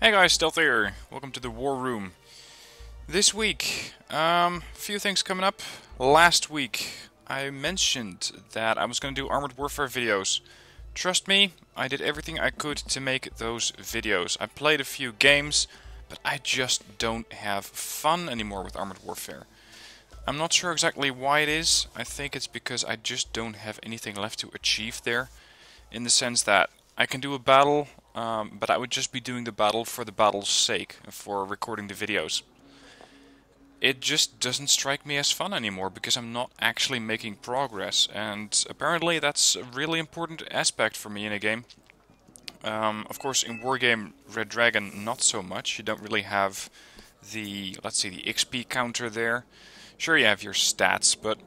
Hey guys, Stealth here. Welcome to the War Room. This week, um, a few things coming up. Last week, I mentioned that I was going to do Armored Warfare videos. Trust me, I did everything I could to make those videos. I played a few games, but I just don't have fun anymore with Armored Warfare. I'm not sure exactly why it is. I think it's because I just don't have anything left to achieve there. In the sense that I can do a battle, um, but I would just be doing the battle for the battle's sake, for recording the videos. It just doesn't strike me as fun anymore because I'm not actually making progress, and apparently that's a really important aspect for me in a game. Um, of course, in Wargame Red Dragon, not so much. You don't really have the, let's see, the XP counter there. Sure, you have your stats, but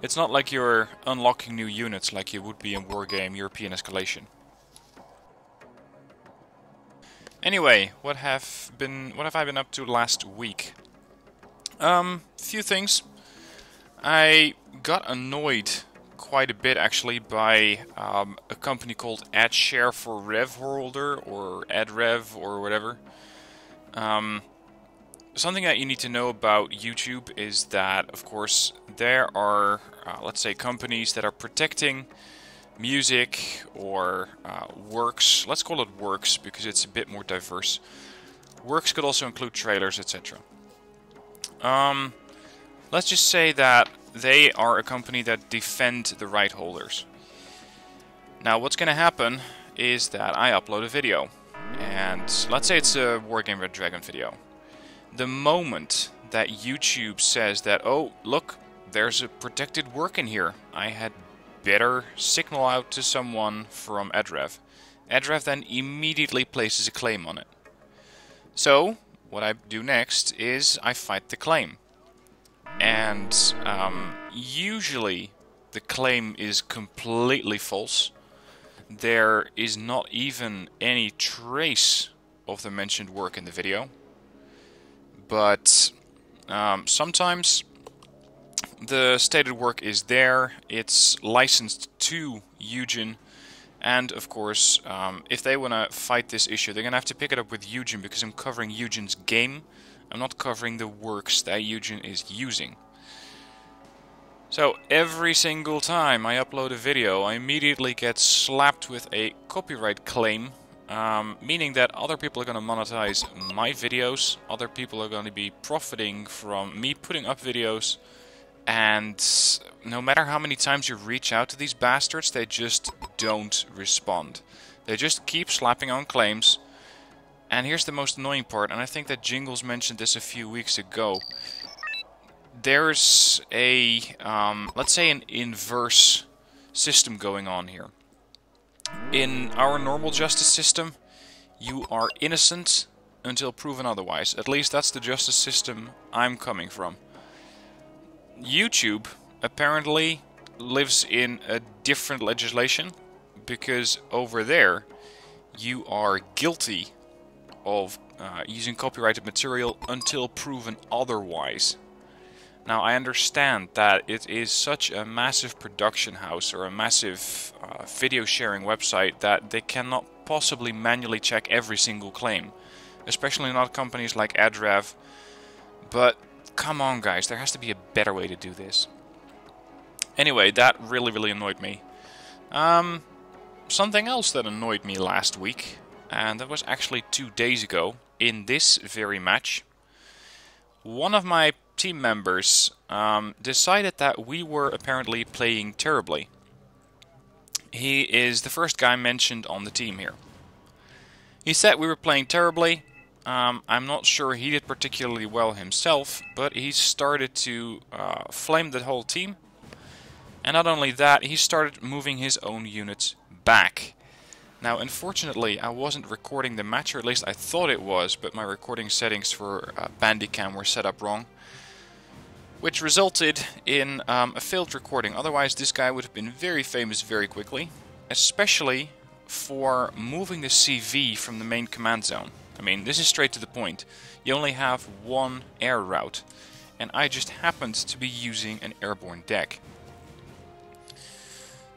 it's not like you're unlocking new units like you would be in Wargame European Escalation. Anyway, what have been what have I been up to last week? Um, few things. I got annoyed quite a bit actually by um, a company called AdShare for RevHolder or AdRev or whatever. Um, something that you need to know about YouTube is that, of course, there are, uh, let's say, companies that are protecting music or uh, works. Let's call it works because it's a bit more diverse. Works could also include trailers, etc. Um, let's just say that they are a company that defend the right holders. Now, what's going to happen is that I upload a video, and let's say it's a Wargame Red Dragon video. The moment that YouTube says that, oh, look, there's a protected work in here, I had better signal out to someone from AdRev. AdRev then immediately places a claim on it. So, what I do next is I fight the claim. And um, usually the claim is completely false. There is not even any trace of the mentioned work in the video. But um, sometimes the stated work is there, it's licensed to Eugen, and of course, um, if they want to fight this issue, they're going to have to pick it up with Eugen because I'm covering Eugen's game. I'm not covering the works that Eugen is using. So every single time I upload a video, I immediately get slapped with a copyright claim, um, meaning that other people are going to monetize my videos, other people are going to be profiting from me putting up videos, and no matter how many times you reach out to these bastards, they just don't respond. They just keep slapping on claims. And here's the most annoying part, and I think that Jingles mentioned this a few weeks ago. There's a, um, let's say an inverse system going on here. In our normal justice system, you are innocent until proven otherwise. At least that's the justice system I'm coming from. YouTube apparently lives in a different legislation because over there you are guilty of uh, using copyrighted material until proven otherwise. Now I understand that it is such a massive production house or a massive uh, video sharing website that they cannot possibly manually check every single claim, especially not companies like AdRev. But come on guys, there has to be a better way to do this. Anyway, that really, really annoyed me. Um, something else that annoyed me last week, and that was actually two days ago, in this very match. One of my team members um, decided that we were apparently playing terribly. He is the first guy mentioned on the team here. He said we were playing terribly, um, I'm not sure he did particularly well himself, but he started to uh, flame the whole team. And not only that, he started moving his own units back. Now, unfortunately, I wasn't recording the match, or at least I thought it was, but my recording settings for uh, Bandicam were set up wrong. Which resulted in um, a failed recording. Otherwise, this guy would have been very famous very quickly. Especially for moving the CV from the main command zone. I mean, this is straight to the point. You only have one air route, and I just happened to be using an airborne deck.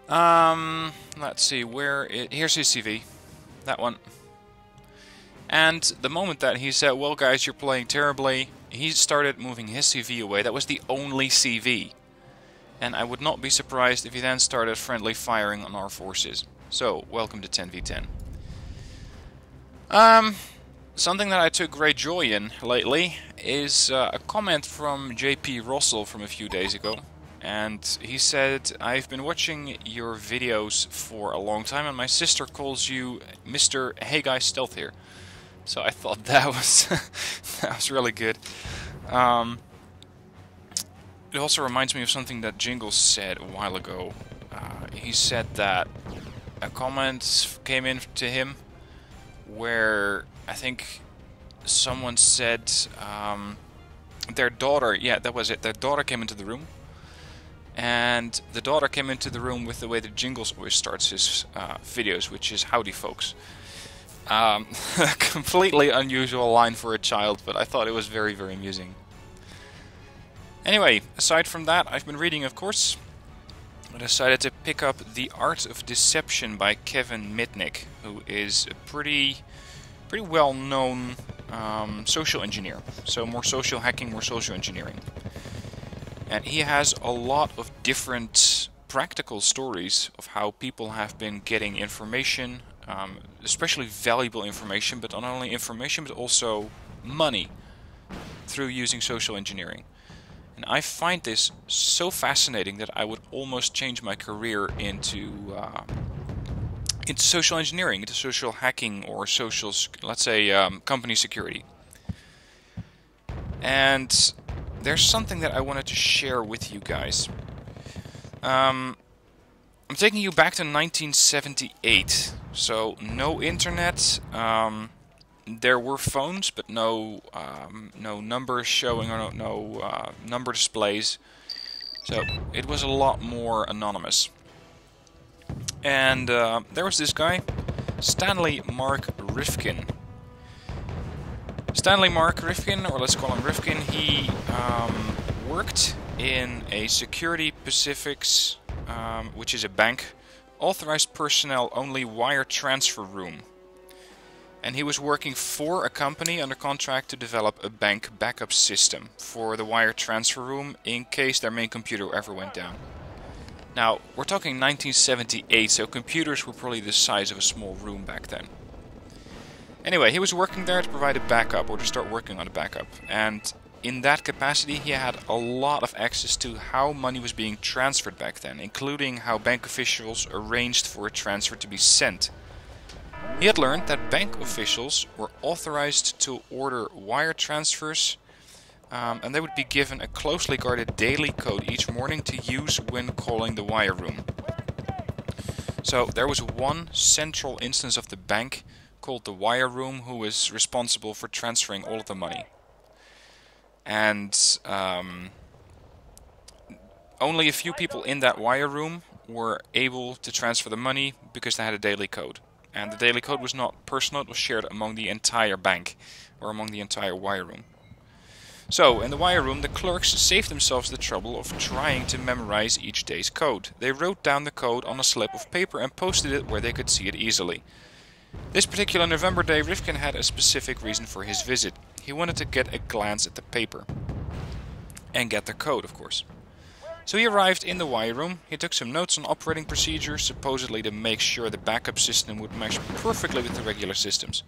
Um, let's see, where it, here's his CV, that one. And the moment that he said, well guys, you're playing terribly, he started moving his CV away. That was the only CV. And I would not be surprised if he then started friendly firing on our forces. So, welcome to 10v10. Um, something that I took great joy in lately is uh, a comment from JP Russell from a few days ago. And he said, I've been watching your videos for a long time and my sister calls you Mr. Hey Guy Stealth here. So I thought that was that was really good. Um, it also reminds me of something that Jingles said a while ago. Uh, he said that a comment came in to him where I think someone said um, their daughter, yeah, that was it, their daughter came into the room. And the daughter came into the room with the way that Jingles always starts his uh, videos, which is howdy folks. Um, completely unusual line for a child, but I thought it was very, very amusing. Anyway, aside from that, I've been reading, of course. I decided to pick up The Art of Deception by Kevin Mitnick, who is a pretty, pretty well-known um, social engineer. So more social hacking, more social engineering. And he has a lot of different practical stories of how people have been getting information, um, especially valuable information, but not only information, but also money through using social engineering. And I find this so fascinating that I would almost change my career into uh, into social engineering, into social hacking, or social, let's say, um, company security. And there's something that I wanted to share with you guys. Um, I'm taking you back to 1978. So no internet. Um, there were phones, but no um, no numbers showing or no, no uh, number displays. So it was a lot more anonymous. And uh, there was this guy, Stanley Mark Rifkin. Stanley Mark Rifkin, or let's call him Rifkin, he um, worked in a Security Pacifics, um, which is a bank, authorized personnel only wire transfer room and he was working for a company under contract to develop a bank backup system for the wire transfer room in case their main computer ever went down. Now, we're talking 1978, so computers were probably the size of a small room back then. Anyway, he was working there to provide a backup, or to start working on a backup, and in that capacity he had a lot of access to how money was being transferred back then, including how bank officials arranged for a transfer to be sent. He had learned that bank officials were authorized to order wire transfers um, and they would be given a closely guarded daily code each morning to use when calling the wire room. So there was one central instance of the bank called the wire room who was responsible for transferring all of the money. And um, only a few people in that wire room were able to transfer the money because they had a daily code and the daily code was not personal, it was shared among the entire bank, or among the entire wire room. So, in the wire room, the clerks saved themselves the trouble of trying to memorize each day's code. They wrote down the code on a slip of paper and posted it where they could see it easily. This particular November day, Rifkin had a specific reason for his visit. He wanted to get a glance at the paper. And get the code, of course. So he arrived in the wire room, he took some notes on operating procedures, supposedly to make sure the backup system would mesh perfectly with the regular systems.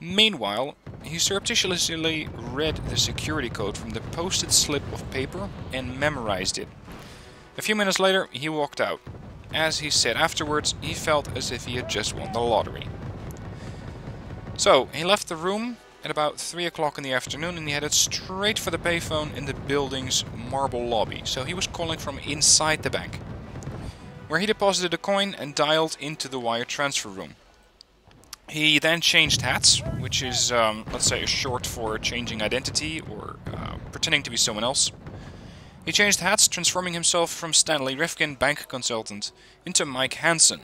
Meanwhile, he surreptitiously read the security code from the posted slip of paper and memorized it. A few minutes later, he walked out. As he said afterwards, he felt as if he had just won the lottery. So, he left the room at about 3 o'clock in the afternoon and he headed straight for the payphone in the building's marble lobby, so he was calling from inside the bank, where he deposited a coin and dialed into the wire transfer room. He then changed hats, which is, um, let's say, a short for changing identity or uh, pretending to be someone else. He changed hats, transforming himself from Stanley Rifkin, bank consultant, into Mike Hansen,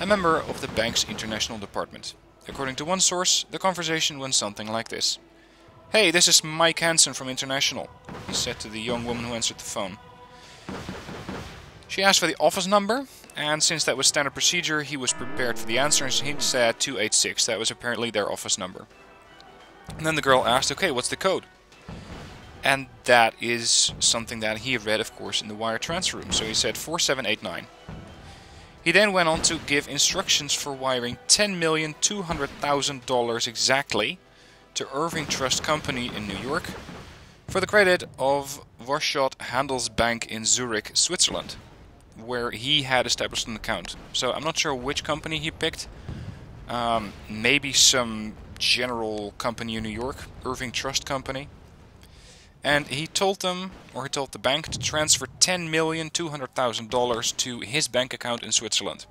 a member of the bank's international department. According to one source, the conversation went something like this. Hey, this is Mike Hansen from International, he said to the young woman who answered the phone. She asked for the office number, and since that was standard procedure, he was prepared for the answer and he said 286. That was apparently their office number. And then the girl asked, okay, what's the code? And that is something that he read, of course, in the wire transfer room. So he said 4789. He then went on to give instructions for wiring $10,200,000 exactly to Irving Trust Company in New York for the credit of Wozchod Handels Bank in Zurich, Switzerland where he had established an account. So I'm not sure which company he picked. Um, maybe some general company in New York, Irving Trust Company. And he told them, or he told the bank, to transfer $10,200,000 to his bank account in Switzerland.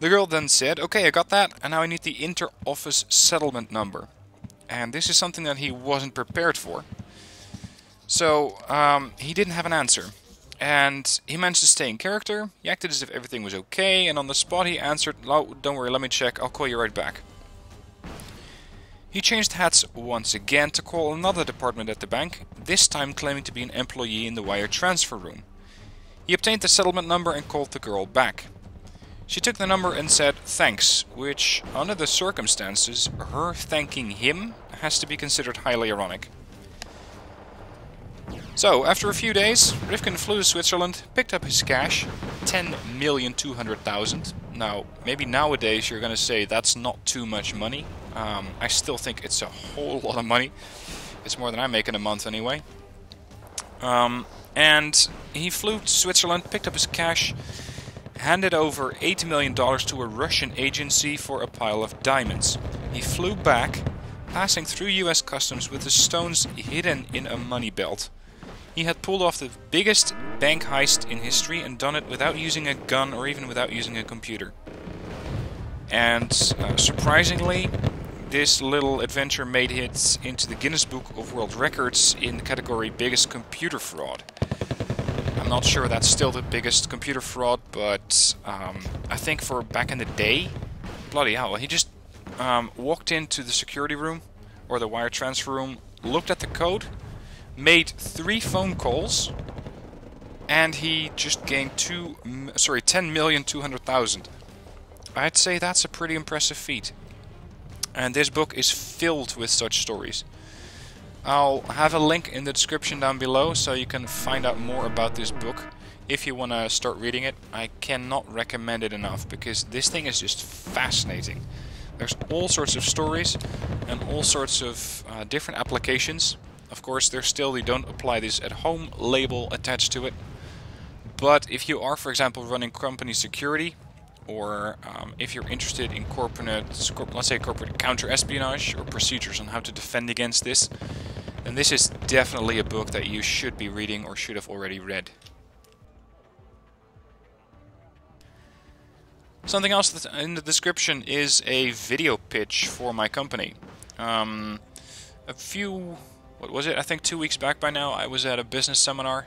The girl then said, okay, I got that, and now I need the inter-office settlement number. And this is something that he wasn't prepared for. So, um, he didn't have an answer. And he managed to stay in character, he acted as if everything was okay, and on the spot he answered, don't worry, let me check, I'll call you right back. He changed hats once again to call another department at the bank, this time claiming to be an employee in the wire transfer room. He obtained the settlement number and called the girl back. She took the number and said thanks, which, under the circumstances, her thanking him has to be considered highly ironic. So, after a few days, Rifkin flew to Switzerland, picked up his cash, 10,200,000. Now, maybe nowadays you're gonna say that's not too much money. Um, I still think it's a whole lot of money. It's more than I make in a month anyway. Um, and he flew to Switzerland, picked up his cash, handed over $8 million to a Russian agency for a pile of diamonds. He flew back, passing through US customs with the stones hidden in a money belt. He had pulled off the biggest bank heist in history and done it without using a gun or even without using a computer. And uh, surprisingly, this little adventure made it into the Guinness Book of World Records in the category Biggest Computer Fraud. I'm not sure that's still the biggest computer fraud, but um, I think for back in the day, bloody hell, he just um, walked into the security room or the wire transfer room, looked at the code, made three phone calls, and he just gained two, sorry, ten million two hundred thousand. I'd say that's a pretty impressive feat. And this book is filled with such stories. I'll have a link in the description down below so you can find out more about this book if you want to start reading it. I cannot recommend it enough because this thing is just fascinating. There's all sorts of stories and all sorts of uh, different applications of course, there's still the don't apply this at home label attached to it. But if you are, for example, running company security, or um, if you're interested in corporate, let's say corporate counter-espionage or procedures on how to defend against this, then this is definitely a book that you should be reading or should have already read. Something else in the description is a video pitch for my company. Um, a few what was it? I think two weeks back by now, I was at a business seminar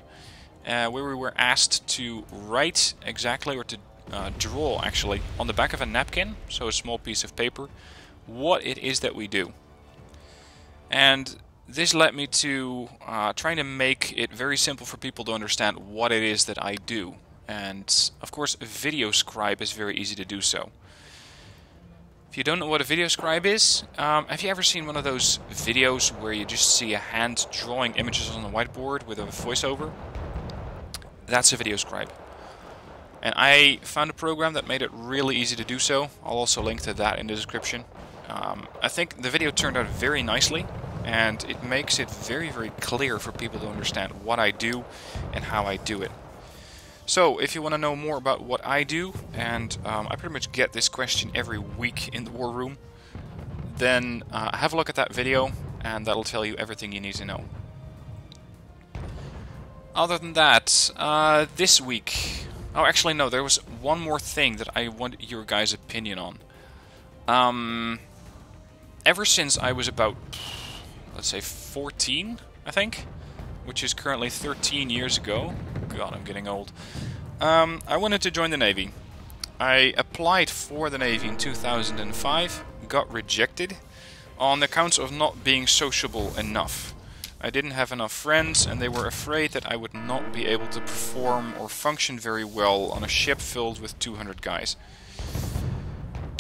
uh, where we were asked to write exactly, or to uh, draw actually, on the back of a napkin, so a small piece of paper, what it is that we do. And this led me to uh, trying to make it very simple for people to understand what it is that I do. And of course, VideoScribe is very easy to do so. If you don't know what a video scribe is, um, have you ever seen one of those videos where you just see a hand drawing images on a whiteboard with a voiceover? That's a video scribe. And I found a program that made it really easy to do so. I'll also link to that in the description. Um, I think the video turned out very nicely, and it makes it very, very clear for people to understand what I do and how I do it. So, if you want to know more about what I do, and um, I pretty much get this question every week in the War Room, then uh, have a look at that video, and that'll tell you everything you need to know. Other than that, uh, this week... Oh, actually no, there was one more thing that I want your guys' opinion on. Um, ever since I was about, let's say, 14, I think, which is currently 13 years ago, God, I'm getting old. Um, I wanted to join the Navy. I applied for the Navy in 2005, got rejected on the counts of not being sociable enough. I didn't have enough friends, and they were afraid that I would not be able to perform or function very well on a ship filled with 200 guys.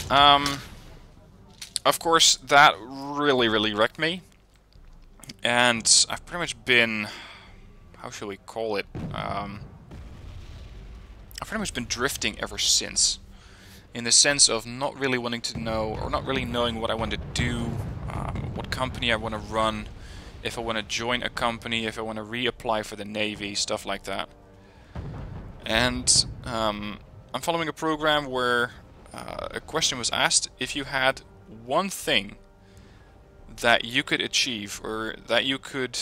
Um, of course, that really, really wrecked me. And I've pretty much been... How shall we call it? Um, I've pretty much been drifting ever since. In the sense of not really wanting to know, or not really knowing what I want to do, um, what company I want to run, if I want to join a company, if I want to reapply for the Navy, stuff like that. And um, I'm following a program where uh, a question was asked if you had one thing that you could achieve or that you could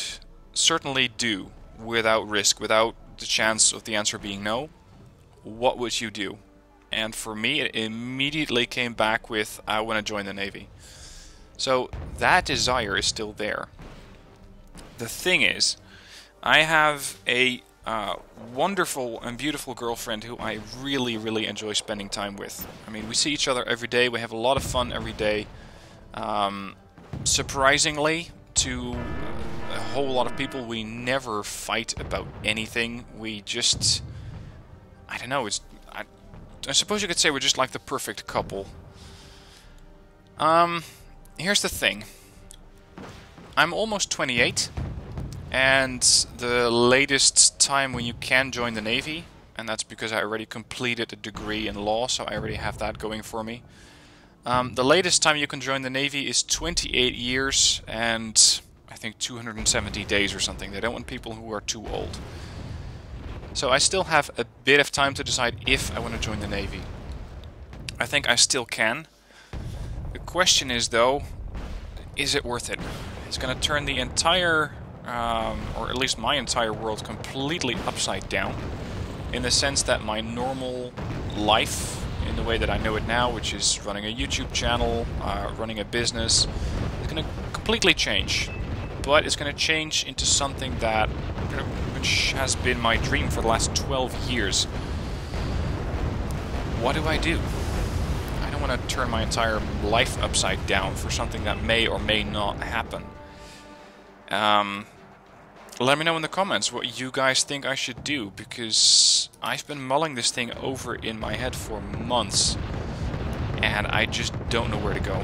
certainly do without risk, without the chance of the answer being no, what would you do? And for me, it immediately came back with I want to join the Navy. So that desire is still there. The thing is, I have a uh, wonderful and beautiful girlfriend who I really, really enjoy spending time with. I mean, we see each other every day, we have a lot of fun every day. Um, surprisingly, to a whole lot of people, we never fight about anything. We just. I don't know, it's. I, I suppose you could say we're just like the perfect couple. Um, here's the thing. I'm almost 28, and the latest time when you can join the Navy, and that's because I already completed a degree in law, so I already have that going for me. Um, the latest time you can join the Navy is 28 years and I think 270 days or something. They don't want people who are too old. So I still have a bit of time to decide if I want to join the Navy. I think I still can. The question is though, is it worth it? It's going to turn the entire, um, or at least my entire world, completely upside down. In the sense that my normal life, in the way that I know it now, which is running a YouTube channel, uh, running a business, is going to completely change. But it's going to change into something that, which has been my dream for the last 12 years. What do I do? I don't want to turn my entire life upside down for something that may or may not happen. Um, let me know in the comments what you guys think I should do, because I've been mulling this thing over in my head for months, and I just don't know where to go.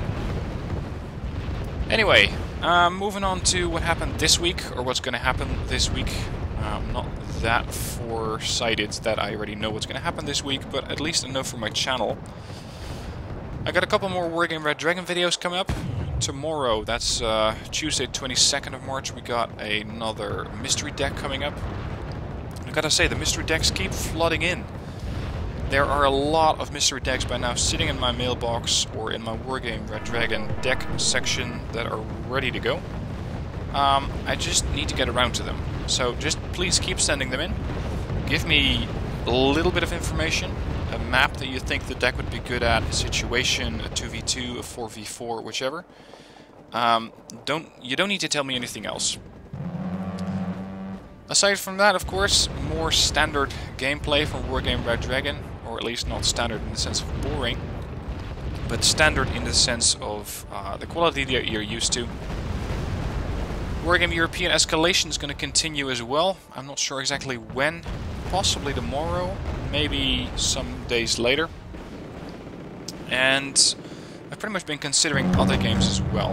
Anyway, um, moving on to what happened this week, or what's going to happen this week. I'm not that foresighted that I already know what's going to happen this week, but at least know for my channel. I got a couple more Wargame Red Dragon videos coming up tomorrow, that's uh, Tuesday 22nd of March, we got another mystery deck coming up. I gotta say, the mystery decks keep flooding in. There are a lot of mystery decks by now sitting in my mailbox or in my Wargame Red Dragon deck section that are ready to go. Um, I just need to get around to them. So just please keep sending them in. Give me a little bit of information a map that you think the deck would be good at, a situation, a 2v2, a 4v4, whichever. Um, don't You don't need to tell me anything else. Aside from that, of course, more standard gameplay from Wargame Red Dragon, or at least not standard in the sense of boring, but standard in the sense of uh, the quality that you're used to. Wargame European Escalation is going to continue as well. I'm not sure exactly when, possibly tomorrow, maybe some days later. And I've pretty much been considering other games as well.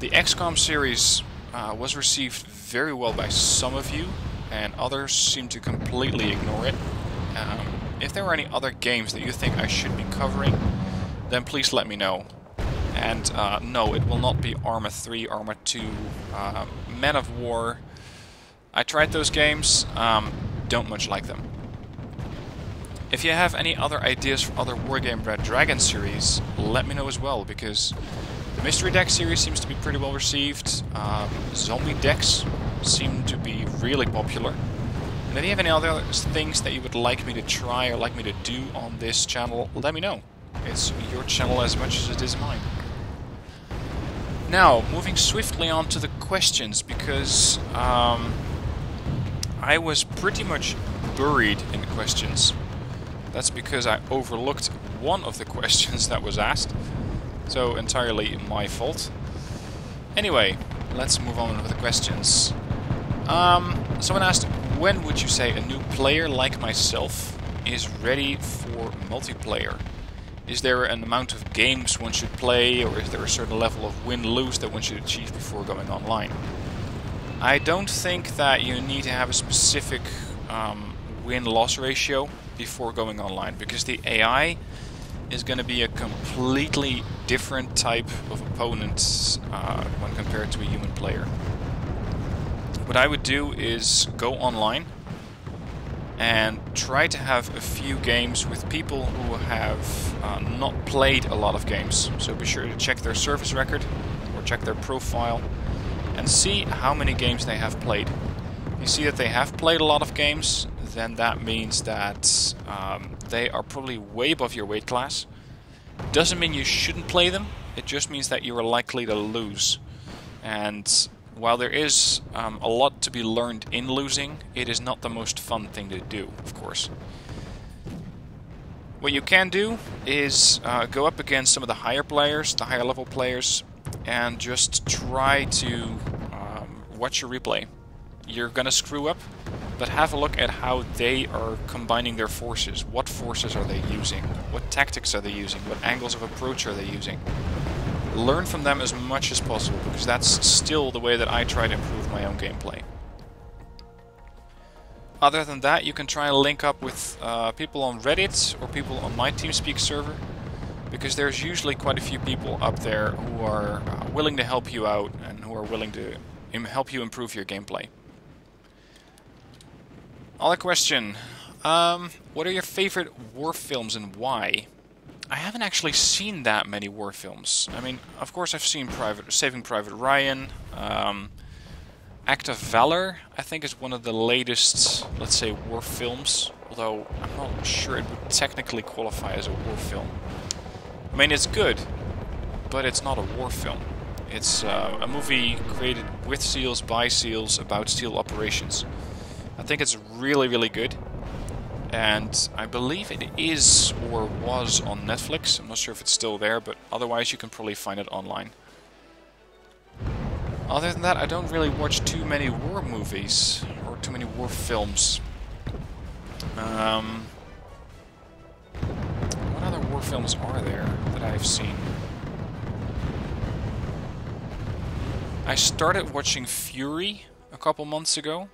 The XCOM series uh, was received very well by some of you, and others seem to completely ignore it. Um, if there are any other games that you think I should be covering, then please let me know. And uh, no, it will not be Arma 3, Arma 2, uh, Men of War. I tried those games, um, don't much like them. If you have any other ideas for other Wargame Red Dragon series, let me know as well, because the Mystery Deck series seems to be pretty well received. Um, zombie decks seem to be really popular. And if you have any other things that you would like me to try or like me to do on this channel, let me know. It's your channel as much as it is mine. Now, moving swiftly on to the questions, because um, I was pretty much buried in questions. That's because I overlooked one of the questions that was asked. So entirely my fault. Anyway, let's move on with the questions. Um, someone asked, when would you say a new player like myself is ready for multiplayer? Is there an amount of games one should play, or is there a certain level of win-lose that one should achieve before going online? I don't think that you need to have a specific um, win-loss ratio before going online, because the AI is going to be a completely different type of opponent uh, when compared to a human player. What I would do is go online and try to have a few games with people who have uh, not played a lot of games. So be sure to check their service record or check their profile and see how many games they have played. You see that they have played a lot of games, then that means that um, they are probably way above your weight class. Doesn't mean you shouldn't play them, it just means that you are likely to lose. And while there is um, a lot to be learned in losing, it is not the most fun thing to do, of course. What you can do is uh, go up against some of the higher players, the higher level players, and just try to um, watch your replay. You're gonna screw up, but have a look at how they are combining their forces. What forces are they using? What tactics are they using? What angles of approach are they using? learn from them as much as possible, because that's still the way that I try to improve my own gameplay. Other than that, you can try and link up with uh, people on Reddit or people on my TeamSpeak server, because there's usually quite a few people up there who are uh, willing to help you out and who are willing to help you improve your gameplay. Other question. Um, what are your favorite war films and why? I haven't actually seen that many war films. I mean, of course I've seen Private, Saving Private Ryan, um, Act of Valor, I think is one of the latest, let's say, war films. Although, I'm not sure it would technically qualify as a war film. I mean, it's good, but it's not a war film. It's uh, a movie created with SEALs, by SEALs, about SEAL operations. I think it's really, really good and I believe it is or was on Netflix. I'm not sure if it's still there, but otherwise you can probably find it online. Other than that, I don't really watch too many war movies or too many war films. Um, films are there that I've seen? I started watching Fury a couple months ago.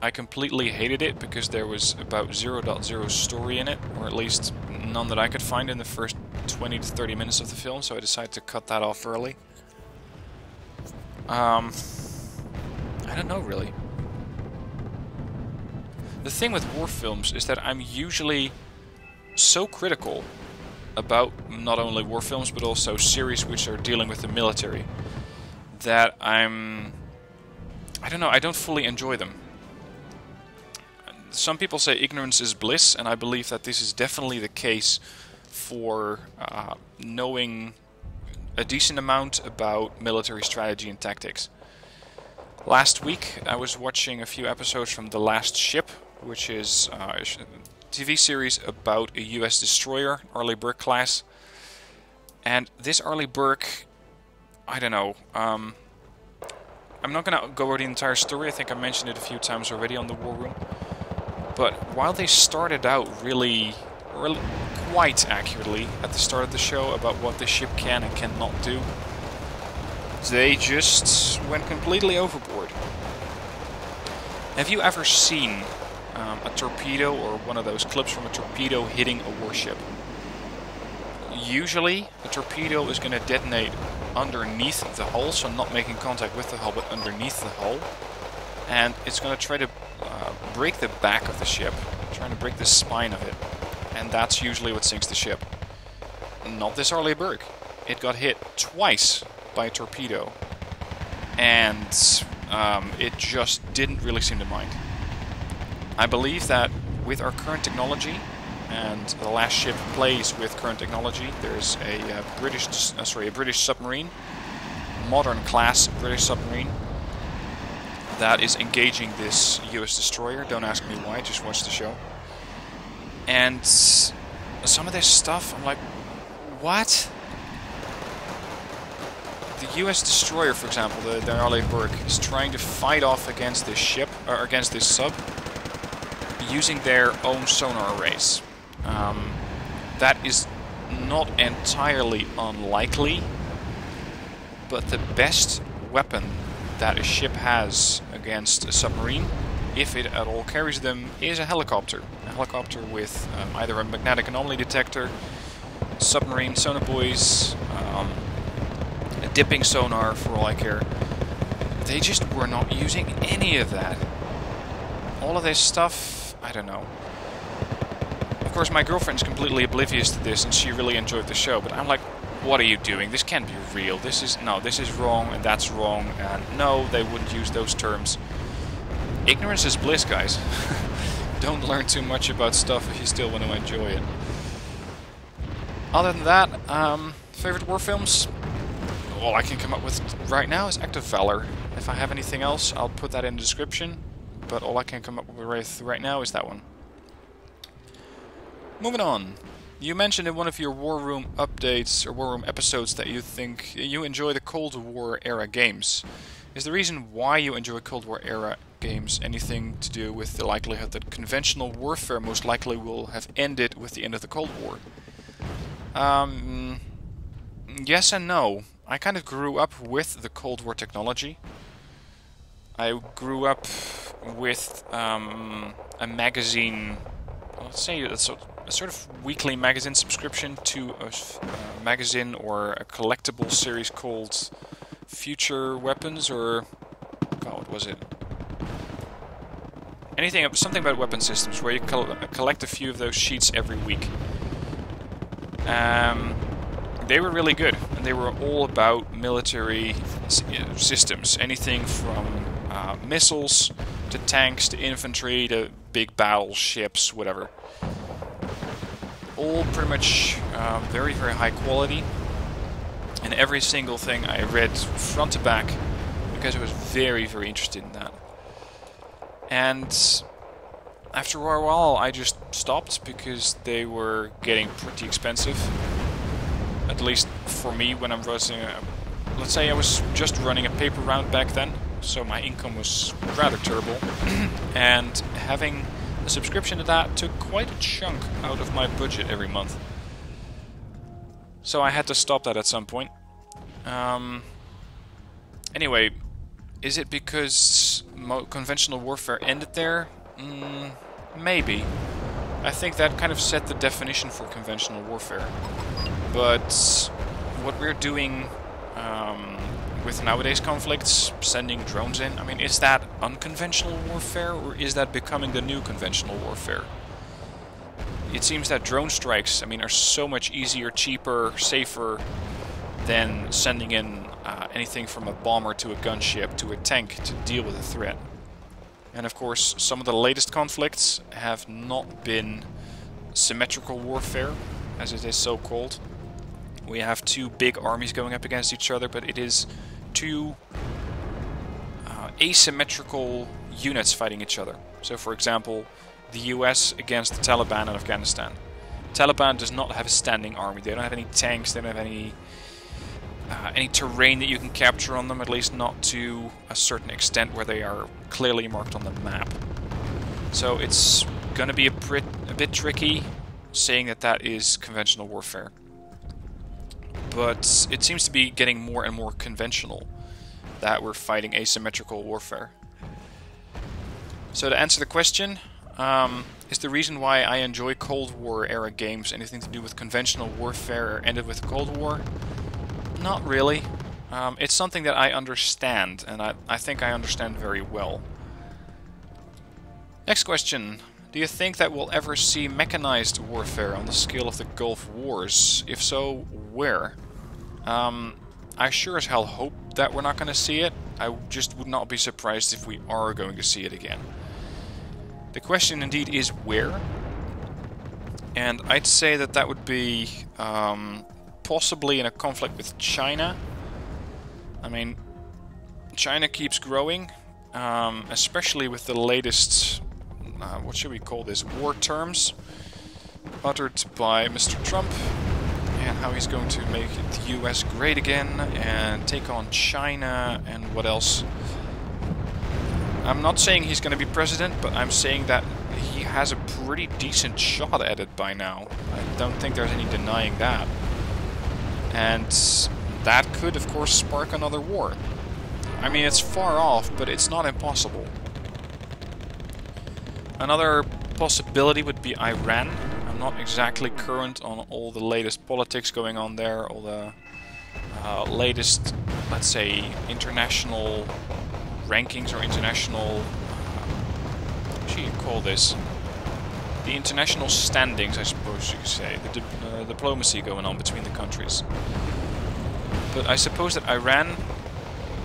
I completely hated it because there was about 0.0 story in it, or at least none that I could find in the first 20 to 30 minutes of the film, so I decided to cut that off early. Um, I don't know really. The thing with war films is that I'm usually so critical about not only war films but also series which are dealing with the military that I'm I don't know, I don't fully enjoy them some people say ignorance is bliss, and I believe that this is definitely the case for uh, knowing a decent amount about military strategy and tactics. Last week, I was watching a few episodes from The Last Ship, which is uh, TV series about a US destroyer, Arleigh Burke class. And this Arleigh Burke, I don't know. Um, I'm not going to go over the entire story. I think I mentioned it a few times already on the War Room. But while they started out really, really quite accurately at the start of the show about what the ship can and cannot do, they just went completely overboard. Have you ever seen um, a torpedo or one of those clips from a torpedo hitting a warship? Usually, a torpedo is going to detonate underneath the hull, so not making contact with the hull, but underneath the hull. And it's going to try to uh, break the back of the ship, trying to break the spine of it. And that's usually what sinks the ship. Not this Arleigh Burke. It got hit twice by a torpedo. And um, it just didn't really seem to mind. I believe that with our current technology, and the last ship plays with current technology, there's a uh, British, uh, sorry, a British submarine, modern class British submarine, that is engaging this US destroyer. Don't ask me why, just watch the show. And some of this stuff, I'm like, what? the U.S. destroyer, for example, the, the Burke, is trying to fight off against this ship, or against this sub, using their own sonar arrays. Um, that is not entirely unlikely, but the best weapon that a ship has against a submarine, if it at all carries them, is a helicopter. A helicopter with um, either a magnetic anomaly detector, submarine sonar buoys, um, a dipping sonar for all I care. They just were not using any of that. All of this stuff, I don't know. Of course, my girlfriend's completely oblivious to this and she really enjoyed the show, but I'm like, what are you doing? This can't be real. This is, no, this is wrong and that's wrong, and no, they wouldn't use those terms. Ignorance is bliss, guys. Don't learn too much about stuff if you still want to enjoy it. Other than that, um, favorite war films? All I can come up with right now is Act of Valor. If I have anything else, I'll put that in the description, but all I can come up with right now is that one. Moving on. You mentioned in one of your War Room updates or War Room episodes that you think you enjoy the Cold War era games. Is the reason why you enjoy Cold War era games anything to do with the likelihood that conventional warfare most likely will have ended with the end of the Cold War? Um, yes and no. I kind of grew up with the Cold War technology. I grew up with um, a magazine, let's say that's a sort of weekly magazine subscription to a, a magazine or a collectible series called Future Weapons or God, what was it? Anything, something about weapon systems, where you collect a few of those sheets every week. Um, they were really good, and they were all about military systems. Anything from uh, missiles to tanks to infantry to big battleships, whatever all pretty much uh, very, very high quality. And every single thing I read front to back because I was very, very interested in that. And after a while, I just stopped because they were getting pretty expensive. At least for me, when I'm running. Let's say I was just running a paper round back then, so my income was rather terrible. and having a subscription to that took quite a chunk out of my budget every month. So I had to stop that at some point. Um, anyway, is it because conventional warfare ended there? Mm, maybe. I think that kind of set the definition for conventional warfare. But what we're doing um, with nowadays conflicts, sending drones in, I mean, is that unconventional warfare or is that becoming the new conventional warfare? It seems that drone strikes, I mean, are so much easier, cheaper, safer than sending in uh, anything from a bomber to a gunship to a tank to deal with a threat. And of course, some of the latest conflicts have not been symmetrical warfare, as it is so called. We have two big armies going up against each other, but it is two uh, asymmetrical units fighting each other. So, for example, the US against the Taliban in Afghanistan. Taliban does not have a standing army. They don't have any tanks. They don't have any uh, any terrain that you can capture on them. At least not to a certain extent where they are clearly marked on the map. So it's going to be a, a bit tricky saying that that is conventional warfare but it seems to be getting more and more conventional that we're fighting asymmetrical warfare. So to answer the question, um, is the reason why I enjoy Cold War era games anything to do with conventional warfare or ended with Cold War? Not really. Um, it's something that I understand, and I, I think I understand very well. Next question. Do you think that we'll ever see mechanized warfare on the scale of the Gulf Wars? If so, where? Um, I sure as hell hope that we're not going to see it. I just would not be surprised if we are going to see it again. The question indeed is where. And I'd say that that would be um, possibly in a conflict with China. I mean, China keeps growing, um, especially with the latest uh, what should we call this, war terms uttered by Mr. Trump. and how he's going to make the US great again and take on China and what else. I'm not saying he's going to be president, but I'm saying that he has a pretty decent shot at it by now. I don't think there's any denying that. And that could, of course, spark another war. I mean, it's far off, but it's not impossible. Another possibility would be Iran. I'm not exactly current on all the latest politics going on there, all the uh, latest, let's say, international rankings or international, uh, what should you call this? The international standings, I suppose you could say, the di uh, diplomacy going on between the countries. But I suppose that Iran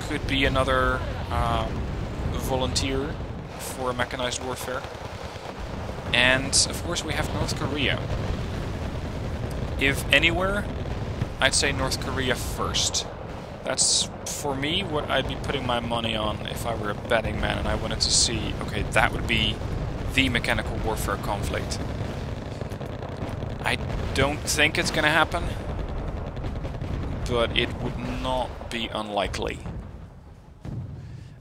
could be another um, volunteer for mechanized warfare. And of course we have North Korea. If anywhere, I'd say North Korea first. That's, for me, what I'd be putting my money on if I were a betting man and I wanted to see, okay, that would be the mechanical warfare conflict. I don't think it's gonna happen, but it would not be unlikely.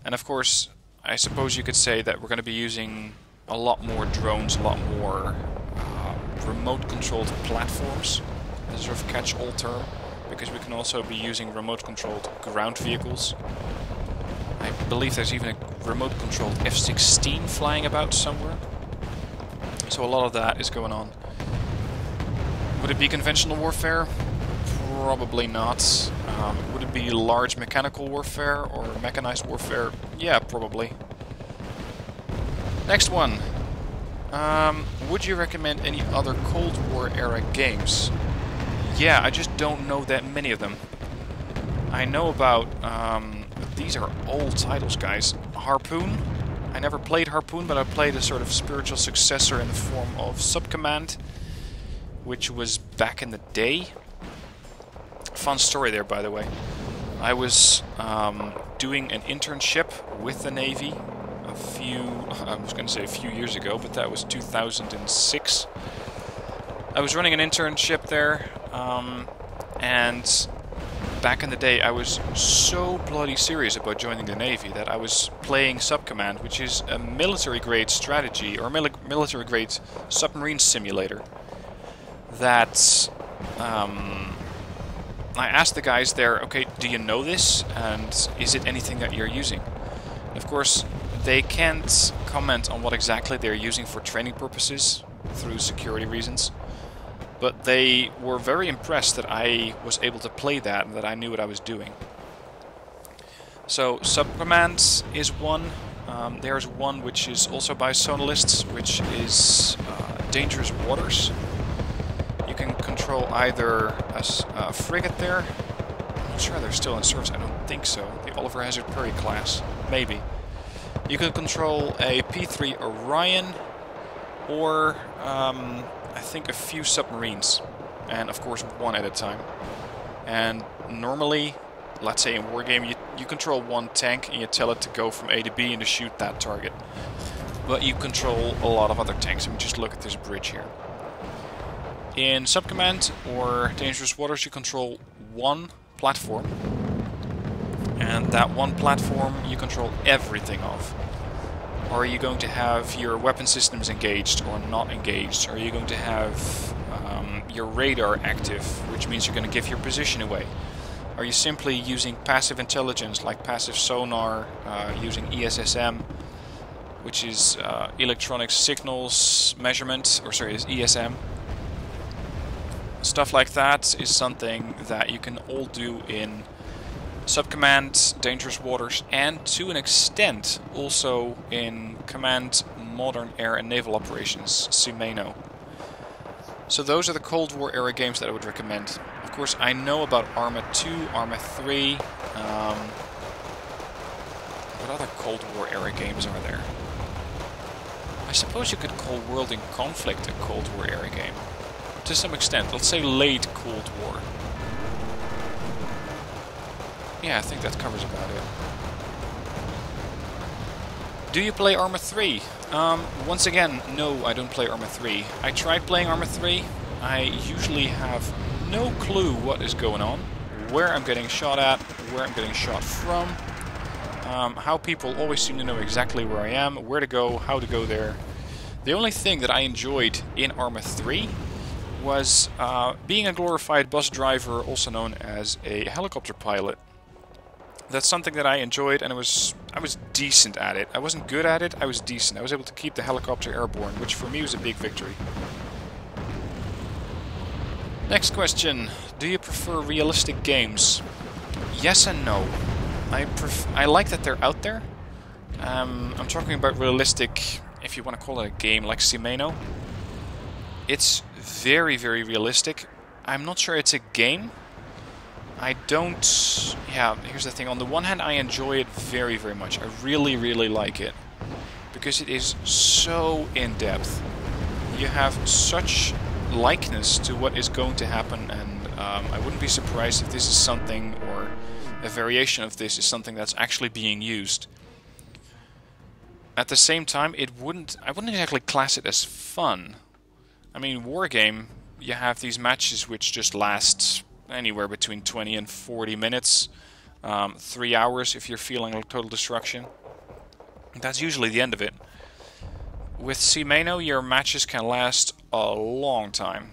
And of course, I suppose you could say that we're going to be using a lot more drones, a lot more uh, remote-controlled platforms, as a sort of catch-all term, because we can also be using remote-controlled ground vehicles. I believe there's even a remote-controlled F-16 flying about somewhere. So a lot of that is going on. Would it be conventional warfare? Probably not. Um, would it be large mechanical warfare or mechanized warfare? Yeah, probably. Next one. Um, would you recommend any other Cold War era games? Yeah, I just don't know that many of them. I know about, um, these are old titles, guys. Harpoon. I never played Harpoon, but I played a sort of spiritual successor in the form of Subcommand, which was back in the day. Fun story there, by the way. I was um, doing an internship with the Navy few, I was going to say a few years ago, but that was 2006. I was running an internship there, um, and back in the day I was so bloody serious about joining the Navy that I was playing Subcommand, which is a military-grade strategy, or mili military-grade submarine simulator, that... Um, I asked the guys there, okay, do you know this? And is it anything that you're using? Of course, they can't comment on what exactly they're using for training purposes through security reasons. But they were very impressed that I was able to play that and that I knew what I was doing. So, Subcommand is one. Um, there's one which is also by Sonalysts, which is uh, Dangerous Waters You can control either a, a frigate there. I'm not sure they're still in service. I don't think so. The Oliver Hazard Perry class. Maybe. You can control a P-3 Orion or um, I think a few submarines. And of course one at a time. And normally, let's say in Wargame, you, you control one tank and you tell it to go from A to B and to shoot that target. But you control a lot of other tanks. I mean, just look at this bridge here. In Subcommand or Dangerous Waters you control one platform and that one platform you control everything of. Are you going to have your weapon systems engaged or not engaged? Are you going to have um, your radar active, which means you're going to give your position away? Are you simply using passive intelligence like passive sonar, uh, using ESSM, which is uh, electronic signals measurement, or sorry, is ESM, Stuff like that is something that you can all do in Subcommand, Dangerous Waters, and to an extent also in Command Modern Air and Naval Operations, CMANO. So those are the Cold War era games that I would recommend. Of course, I know about Arma 2, Arma 3. Um, what other Cold War era games are there? I suppose you could call World in Conflict a Cold War era game to some extent. Let's say late Cold War. Yeah, I think that covers about it. Do you play Arma 3? Um, once again, no, I don't play Arma 3. I tried playing Arma 3. I usually have no clue what is going on, where I'm getting shot at, where I'm getting shot from, um, how people always seem to know exactly where I am, where to go, how to go there. The only thing that I enjoyed in Arma 3 was uh, being a glorified bus driver, also known as a helicopter pilot. That's something that I enjoyed, and I was I was decent at it. I wasn't good at it. I was decent. I was able to keep the helicopter airborne, which for me was a big victory. Next question: Do you prefer realistic games? Yes and no. I I like that they're out there. Um, I'm talking about realistic, if you want to call it a game, like CMANO. It's very, very realistic. I'm not sure it's a game. I don't... Yeah, here's the thing. On the one hand, I enjoy it very, very much. I really, really like it. Because it is so in-depth. You have such likeness to what is going to happen, and um, I wouldn't be surprised if this is something, or a variation of this is something that's actually being used. At the same time, it wouldn't. I wouldn't exactly class it as fun. I mean, Wargame, you have these matches which just last anywhere between 20 and 40 minutes, um, three hours if you're feeling total destruction. That's usually the end of it. With CMANO, your matches can last a long time.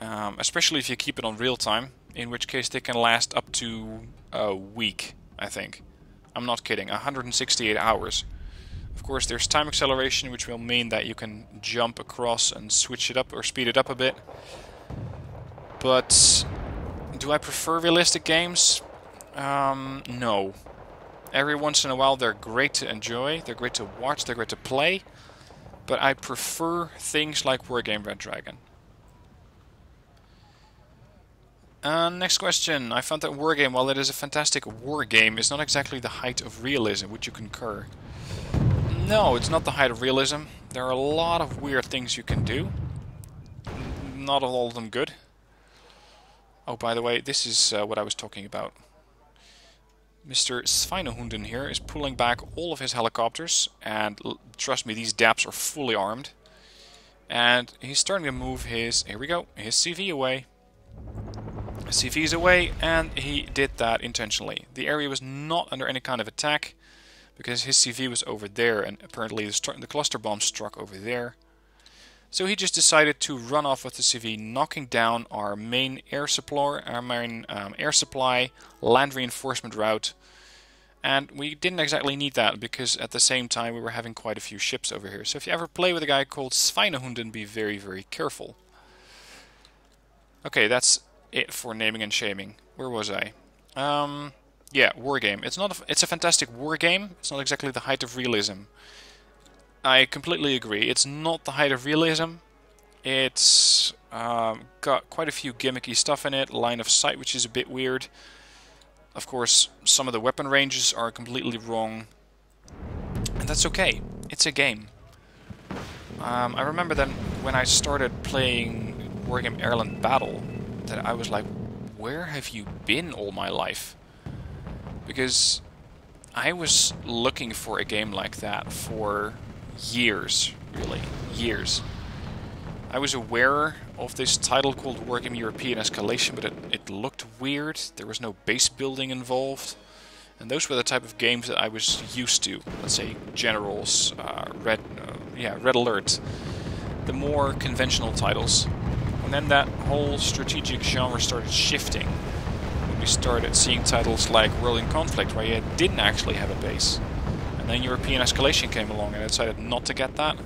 Um, especially if you keep it on real time, in which case they can last up to a week, I think. I'm not kidding, 168 hours. Of course, there's time acceleration, which will mean that you can jump across and switch it up or speed it up a bit. But do I prefer realistic games? Um, no. Every once in a while they're great to enjoy, they're great to watch, they're great to play. But I prefer things like Wargame Red Dragon. Uh, next question. I found that Wargame, while it is a fantastic wargame, is not exactly the height of realism. Would you concur? No, it's not the height of realism. There are a lot of weird things you can do. Not all of them good. Oh, by the way, this is uh, what I was talking about. Mr. Sveinehunden here is pulling back all of his helicopters, and trust me, these DAPs are fully armed. And he's starting to move his, here we go, his CV away. CV is away, and he did that intentionally. The area was not under any kind of attack, because his CV was over there, and apparently the, the cluster bomb struck over there. So he just decided to run off with the CV, knocking down our main air supply, our main um, air supply, land reinforcement route. And we didn't exactly need that because at the same time we were having quite a few ships over here. So if you ever play with a guy called Sveinehunden, be very, very careful. Okay, that's it for naming and shaming. Where was I? Um, yeah, war game. It's not. A, it's a fantastic war game. It's not exactly the height of realism. I completely agree. It's not the height of realism. It's um, got quite a few gimmicky stuff in it. Line of sight, which is a bit weird. Of course, some of the weapon ranges are completely wrong. And that's okay. It's a game. Um, I remember then when I started playing Wargame Airland Battle, that I was like, where have you been all my life? Because I was looking for a game like that for years, really, years. I was aware of this title called Wargame European Escalation, but it, it looked weird. There was no base building involved. And those were the type of games that I was used to. Let's say Generals, uh, Red, uh, yeah, Red Alert. The more conventional titles. And then that whole strategic genre started shifting. We started seeing titles like World in Conflict, where you didn't actually have a base. And then European Escalation came along and I decided not to get that.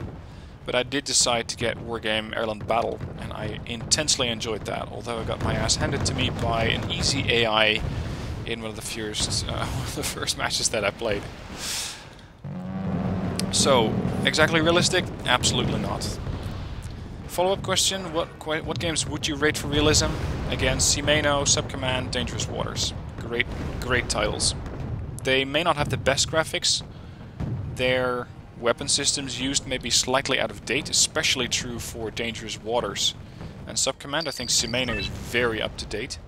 But I did decide to get Wargame Airland Battle, and I intensely enjoyed that, although I got my ass handed to me by an easy AI in one of the first, uh, one of the first matches that I played. So, exactly realistic? Absolutely not. Follow-up question, what what games would you rate for realism? Again, CMANO, Subcommand, Dangerous Waters. Great, great titles. They may not have the best graphics, their weapon systems used may be slightly out of date, especially true for Dangerous Waters. And Subcommand, I think CMANO is very up to date.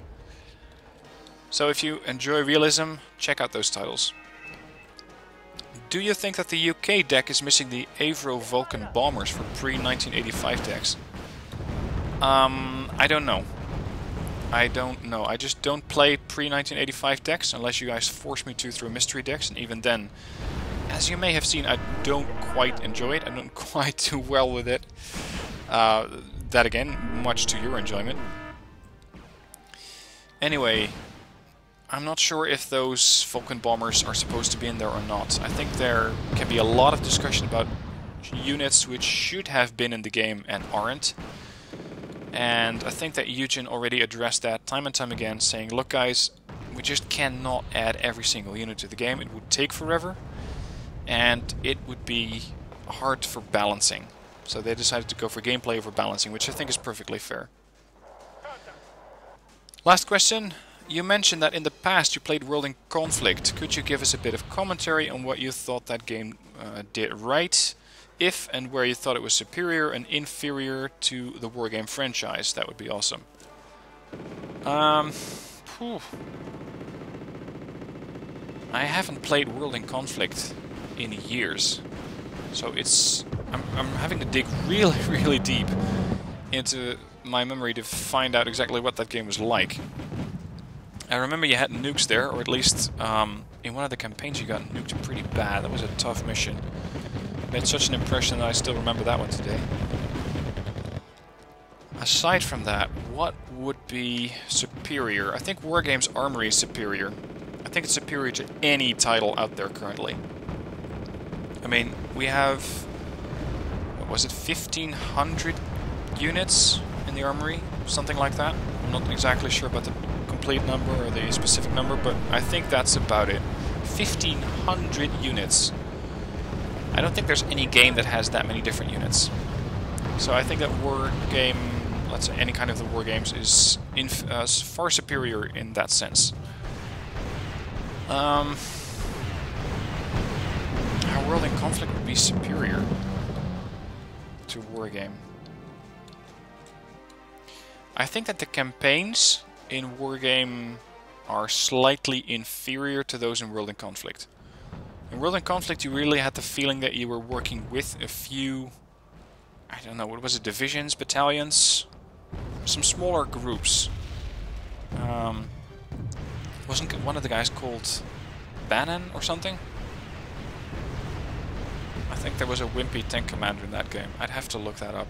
So if you enjoy realism, check out those titles. Do you think that the UK deck is missing the Avro Vulcan bombers for pre-1985 decks? Um, I don't know. I don't know. I just don't play pre-1985 decks unless you guys force me to through mystery decks, and even then, as you may have seen, I don't quite enjoy it. I don't quite do well with it. Uh, that again, much to your enjoyment. Anyway, I'm not sure if those Vulcan bombers are supposed to be in there or not. I think there can be a lot of discussion about units which should have been in the game and aren't. And I think that Eugen already addressed that time and time again, saying, look guys, we just cannot add every single unit to the game. It would take forever, and it would be hard for balancing. So they decided to go for gameplay over balancing, which I think is perfectly fair. Last question. You mentioned that in the past you played World in Conflict. Could you give us a bit of commentary on what you thought that game uh, did right? if and where you thought it was superior and inferior to the Wargame franchise. That would be awesome. Um, whew. I haven't played World in Conflict in years, so it's I'm, I'm having to dig really, really deep into my memory to find out exactly what that game was like. I remember you had nukes there, or at least um, in one of the campaigns you got nuked pretty bad. That was a tough mission. Made such an impression that I still remember that one today. Aside from that, what would be superior? I think Wargames Armory is superior. I think it's superior to any title out there currently. I mean, we have... What was it? 1,500 units in the Armory? Something like that. I'm not exactly sure about the complete number or the specific number, but I think that's about it. 1,500 units. I don't think there's any game that has that many different units. So I think that war game, let's say any kind of the war games, is uh, far superior in that sense. Um, world in conflict would be superior to war game. I think that the campaigns in Wargame are slightly inferior to those in World in Conflict. In World in Conflict, you really had the feeling that you were working with a few, I don't know, what was it, divisions, battalions? Some smaller groups. Um, wasn't one of the guys called Bannon or something? I think there was a wimpy tank commander in that game. I'd have to look that up.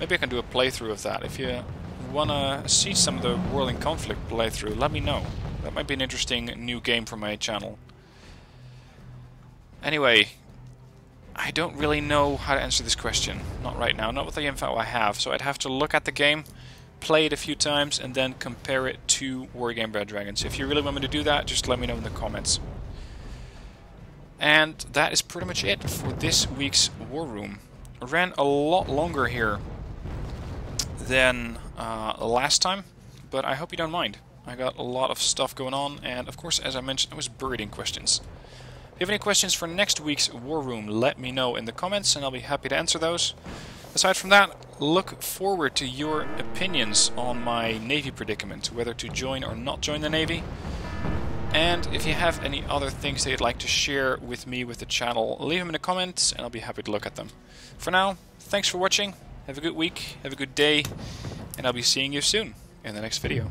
Maybe I can do a playthrough of that. If you want to see some of the World in Conflict playthrough, let me know. That might be an interesting new game for my channel. Anyway, I don't really know how to answer this question. Not right now, not with the info I have. So I'd have to look at the game, play it a few times, and then compare it to Wargame Red Dragons. If you really want me to do that, just let me know in the comments. And that is pretty much it for this week's War Room. Ran a lot longer here than uh, last time, but I hope you don't mind. I got a lot of stuff going on, and of course, as I mentioned, I was buried in questions. If you have any questions for next week's War Room, let me know in the comments and I'll be happy to answer those. Aside from that, look forward to your opinions on my Navy predicament, whether to join or not join the Navy. And if you have any other things that you'd like to share with me with the channel, leave them in the comments and I'll be happy to look at them. For now, thanks for watching, have a good week, have a good day, and I'll be seeing you soon in the next video.